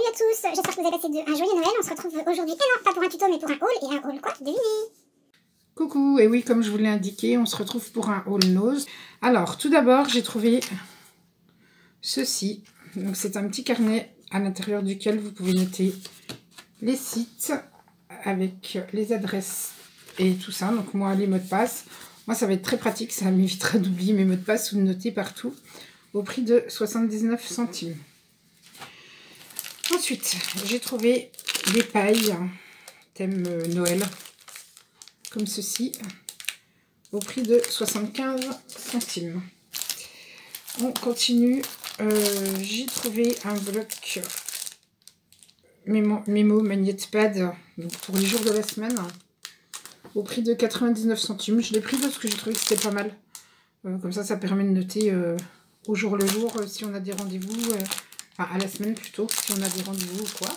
Salut à tous, j'espère que vous avez passé un joli Noël. On se retrouve aujourd'hui, et non, pas pour un tuto, mais pour un haul. Et un haul quoi Devinez Coucou, et oui, comme je vous l'ai indiqué, on se retrouve pour un haul nose. Alors, tout d'abord, j'ai trouvé ceci. Donc, c'est un petit carnet à l'intérieur duquel vous pouvez noter les sites avec les adresses et tout ça. Donc, moi, les mots de passe. Moi, ça va être très pratique. Ça m'évitera d'oublier mes mots de passe ou de noter partout au prix de 79 centimes. Ensuite, j'ai trouvé des pailles thème euh, Noël, comme ceci, au prix de 75 centimes. On continue. Euh, j'ai trouvé un bloc mémo, mémo pad pour les jours de la semaine au prix de 99 centimes. Je l'ai pris parce que j'ai trouvé que c'était pas mal. Euh, comme ça, ça permet de noter au jour le jour si on a des rendez-vous à la semaine plutôt, si on a des rendez-vous ou quoi.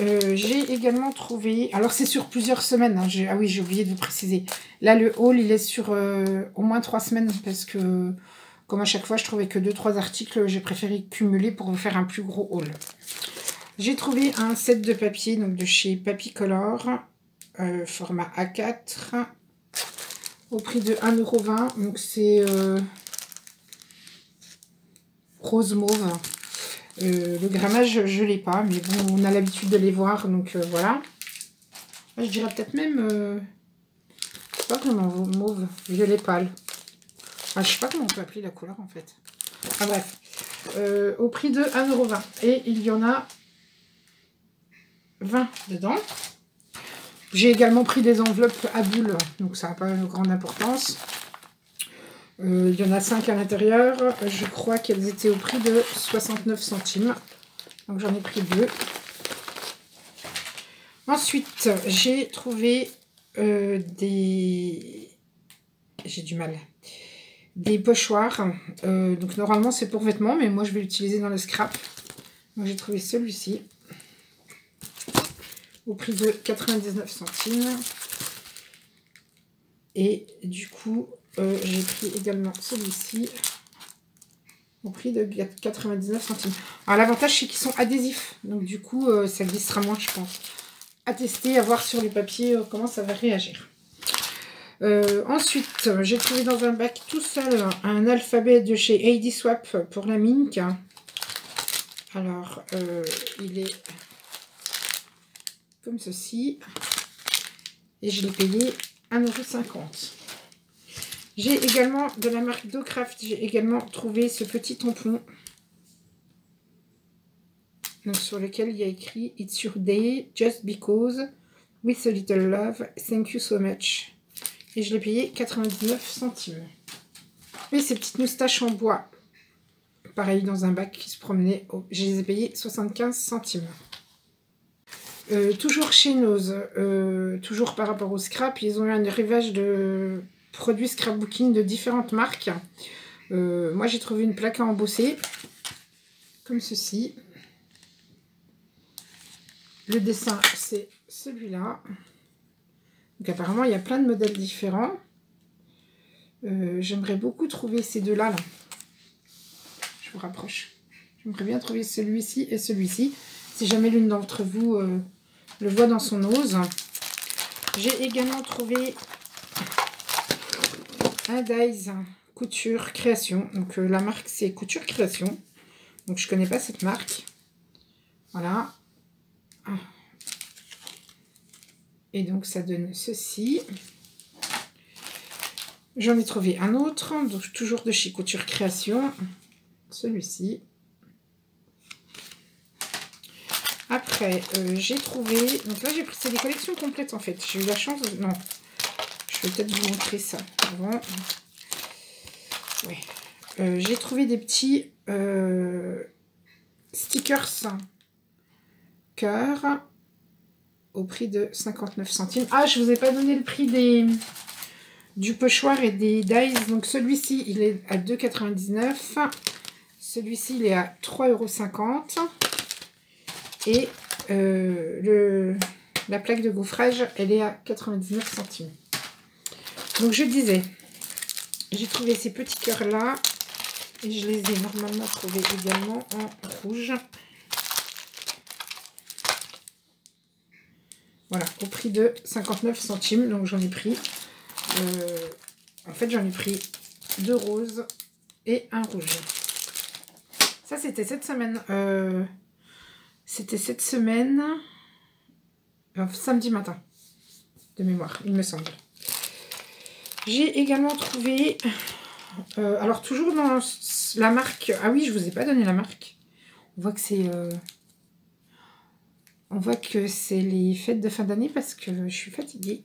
Euh, j'ai également trouvé, alors c'est sur plusieurs semaines, hein, ah oui j'ai oublié de vous préciser, là le haul il est sur euh, au moins trois semaines parce que comme à chaque fois je trouvais que deux trois articles, j'ai préféré cumuler pour vous faire un plus gros haul. J'ai trouvé un set de papier donc de chez Papicolor, euh, format A4, au prix de 1,20€, donc c'est rose mauve. Euh, le grammage, je l'ai pas, mais bon, on a l'habitude de les voir, donc euh, voilà. Je dirais peut-être même, euh, pas comment, mauve, violet pâle. Ah, je sais pas comment on peut appeler la couleur en fait. Enfin bref, au prix de 1,20€. Et il y en a 20 dedans. J'ai également pris des enveloppes à bulles, donc ça n'a pas une grande importance. Euh, il y en a 5 à l'intérieur. Je crois qu'elles étaient au prix de 69 centimes. Donc j'en ai pris deux. Ensuite, j'ai trouvé euh, des... J'ai du mal. Des pochoirs. Euh, donc normalement c'est pour vêtements, mais moi je vais l'utiliser dans le scrap. Donc j'ai trouvé celui-ci. Au prix de 99 centimes. Et du coup, euh, j'ai pris également celui-ci au prix de 99 centimes. Alors l'avantage c'est qu'ils sont adhésifs, donc du coup euh, ça glissera moins je pense. À tester, à voir sur le papier euh, comment ça va réagir. ensuite, j'ai trouvé dans un bac tout seul un alphabet de chez AD Swap pour la Mink. Alors, il est comme ceci. Et je l'ai payé 1,50€. J'ai également, de la marque Docraft, j'ai également trouvé ce petit tampon. Donc, sur lequel il y a écrit It's your day, just because, with a little love, thank you so much. Et je l'ai payé 99 centimes. Et ces petites moustaches en bois, pareil dans un bac qui se promenait, je les ai payées 75 centimes. Euh, toujours chez Nose, euh, toujours par rapport au scrap, ils ont eu un rivage de produits scrapbooking de différentes marques. Euh, moi, j'ai trouvé une plaque à embosser, comme ceci. Le dessin, c'est celui-là. Donc, apparemment, il y a plein de modèles différents. Euh, j'aimerais beaucoup trouver ces deux-là. Là. Je vous rapproche. J'aimerais bien trouver celui-ci et celui-ci. Si jamais l'une d'entre vous euh, le voit dans son ose. J'ai également trouvé Dice Couture Création. Donc euh, la marque c'est Couture Création. Donc je connais pas cette marque. Voilà. Ah. Et donc ça donne ceci. J'en ai trouvé un autre, donc toujours de chez Couture Création. Celui-ci. Après, euh, j'ai trouvé... Donc là, j'ai pris... C'est des collections complètes, en fait. J'ai eu la chance... Non, peut-être vous montrer ça avant. Euh, j'ai trouvé des petits euh, stickers cœur au prix de 59 centimes. Ah, je vous ai pas donné le prix des du pochoir et des dies. Donc celui-ci, il est à 2,99. Celui-ci, il est à 3,50 Et euh, le, la plaque de gaufrage, elle est à 99 centimes. Donc je disais, j'ai trouvé ces petits cœurs là. Et je les ai normalement trouvés également en rouge. Voilà, au prix de 59 centimes. Donc j'en ai pris. Euh, en fait, j'en ai pris deux roses et un rouge. Ça, c'était cette semaine. Euh, c'était cette semaine. Euh, samedi matin, de mémoire, il me semble. J'ai également trouvé... Euh, alors, toujours dans la marque... Ah oui, je vous ai pas donné la marque. On voit que c'est... Euh, on voit que c'est les fêtes de fin d'année parce que je suis fatiguée.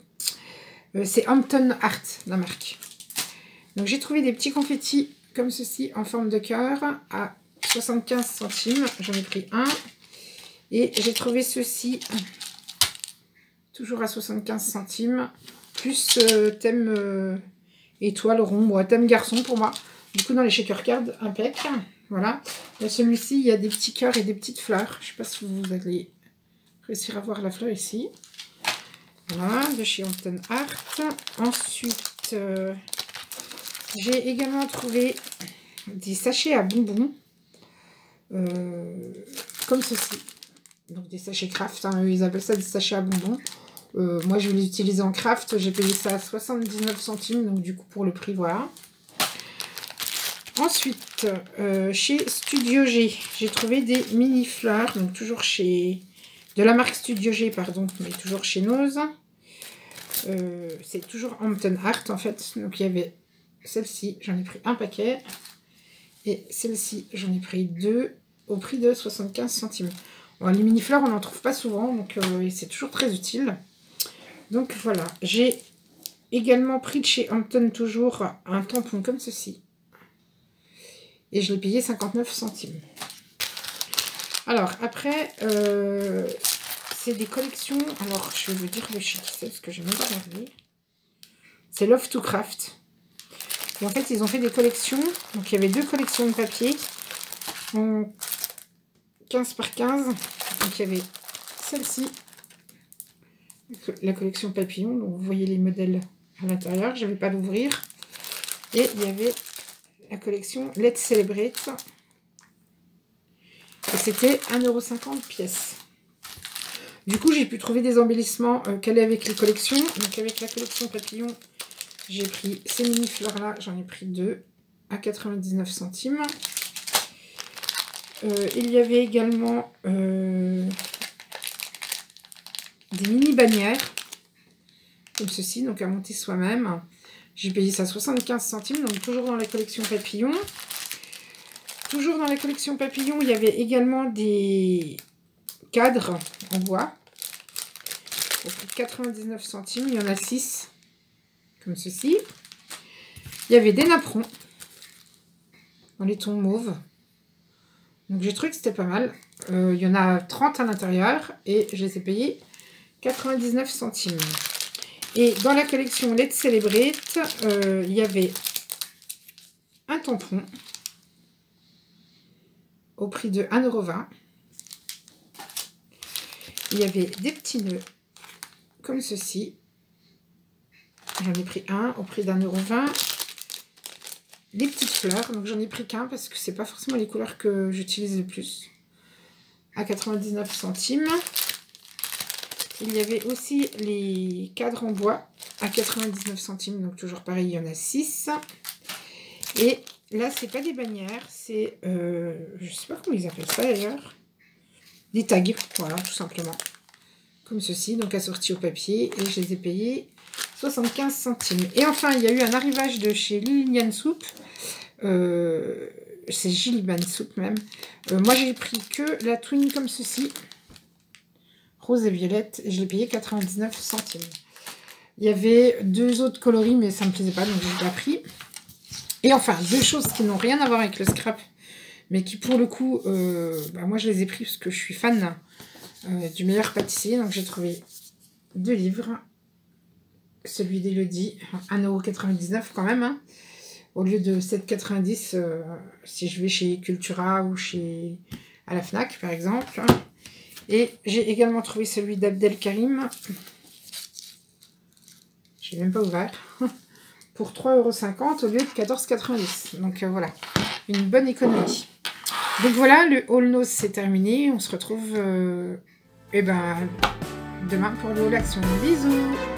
Euh, c'est Hampton Art, la marque. Donc, j'ai trouvé des petits confettis comme ceci en forme de cœur à 75 centimes. J'en ai pris un. Et j'ai trouvé ceci toujours à 75 centimes plus euh, thème euh, étoile rond, thème garçon pour moi. Du coup, dans les shaker cards, impec. Voilà. Celui-ci, il y a des petits cœurs et des petites fleurs. Je ne sais pas si vous allez réussir à voir la fleur ici. Voilà, de chez Hampton Art. Ensuite, euh, j'ai également trouvé des sachets à bonbons. comme ceci. Donc des sachets craft, hein. ils appellent ça des sachets à bonbons. Euh, moi, je vais les utiliser en craft. J'ai payé ça à 79 centimes. Donc, du coup, pour le prix, voilà. Ensuite, euh, chez Studio G, j'ai trouvé des mini fleurs. Donc, toujours chez... De la marque Studio G, pardon. Mais toujours chez Nose. Euh, c'est toujours Hampton Art, en fait. Donc, il y avait celle-ci. J'en ai pris un paquet. Et celle-ci, j'en ai pris deux au prix de 75 centimes. les mini fleurs, on n'en trouve pas souvent. Donc, c'est toujours très utile. Donc voilà, j'ai également pris de chez Hampton toujours un tampon comme ceci. Et je l'ai payé 59 centimes. Alors après, euh, c'est des collections. Alors je vais vous dire le chez c'est parce que j'ai même pas regardé. C'est Love to Craft. Et en fait, ils ont fait des collections. Donc il y avait deux collections de papier. 15 par 15. Donc il y avait celle-ci la collection papillon. Donc vous voyez les modèles à l'intérieur. Je ne vais pas l'ouvrir. Et il y avait la collection Let's Celebrate. Et c'était 1,50€ pièce. Du coup, j'ai pu trouver des embellissements euh, est avec les collections. Donc avec la collection papillon, j'ai pris ces mini fleurs là. J'en ai pris deux à 99 centimes. Euh, il y avait également euh, des mini bannières, comme ceci, donc à monter soi-même. J'ai payé ça 75 centimes, donc toujours dans la collection papillon. Toujours dans la collection papillon, il y avait également des cadres en bois. De 99 centimes, il y en a 6, comme ceci. Il y avait des napperons dans les tons mauves. Donc j'ai trouvé que c'était pas mal. Euh, il y en a 30 à l'intérieur et je les ai payés 99 centimes. Et dans la collection Let's Celebrate, euh, il y avait un tampon au prix de 1,20€. Il y avait des petits nœuds comme ceci. J'en ai pris un au prix d'1,20€. Des petites fleurs, donc j'en ai pris qu'un parce que c'est pas forcément les couleurs que j'utilise le plus. À 99 centimes. Il y avait aussi les cadres en bois à 99 centimes. Donc toujours pareil, il y en a 6. Et là, c'est pas des bannières, c'est... Euh, je sais pas comment ils appellent ça d'ailleurs. Des tags, voilà, tout simplement. Comme ceci, donc assortis au papier. Et je les ai payés 75 centimes. Et enfin, il y a eu un arrivage de chez Lilian Soup. Euh, c'est Gilliban Soup même. Euh, moi, j'ai pris que la twin comme ceci rose et violette. Et je l'ai payé 99 centimes. Il y avait deux autres coloris, mais ça ne me plaisait pas, donc je l'ai pris. Et enfin, deux choses qui n'ont rien à voir avec le scrap, mais qui pour le coup, euh, bah, moi je les ai pris parce que je suis fan euh, du meilleur pâtissier. Donc j'ai trouvé deux livres. Celui d'Elodie, 1,99€ quand même. Hein. au lieu de 7,90€ euh, si je vais chez Cultura ou chez à la FNAC par exemple. Et j'ai également trouvé celui d'Abdel Karim. Je n'ai même pas ouvert. Pour 3,50€ au lieu de 14,90€. Donc euh, voilà, une bonne économie. Donc voilà, le All Nose c'est terminé. On se retrouve euh, eh ben, demain pour le haul action. Bisous